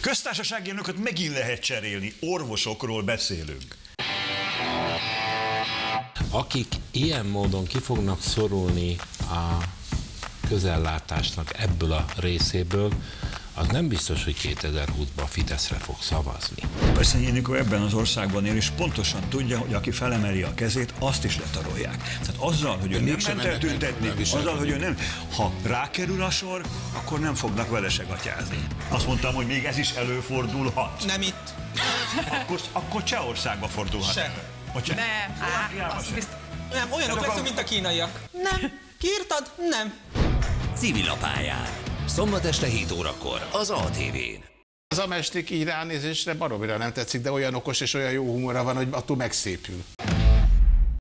Köztársasági elnököt megint lehet cserélni, orvosokról beszélünk. Akik ilyen módon ki fognak szorulni a közellátásnak ebből a részéből, az nem biztos, hogy 2020-ban Fideszre fog szavazni. Persze Ildikó ebben az országban él, és pontosan tudja, hogy aki felemeli a kezét, azt is letarolják. Tehát azzal, hogy ő nem ment el tüntetni, azzal, hogy ő nem, ha rákerül a sor, akkor nem fognak vele se gatyázni. Azt mondtam, hogy még ez is előfordulhat. Nem itt. Akkor, akkor Csehországba fordulhat. Se. elő. A. Ne, á, azt se. bizt... Nem, olyanok Nem leszünk, mint a kínaiak. Nem. Kiírtad? Nem. Civilapályán. Szombat este 7 órakor az ATV-n. Az a mesték így ránézésre baromira nem tetszik, de olyan okos és olyan jó humora van, hogy attól megszépül.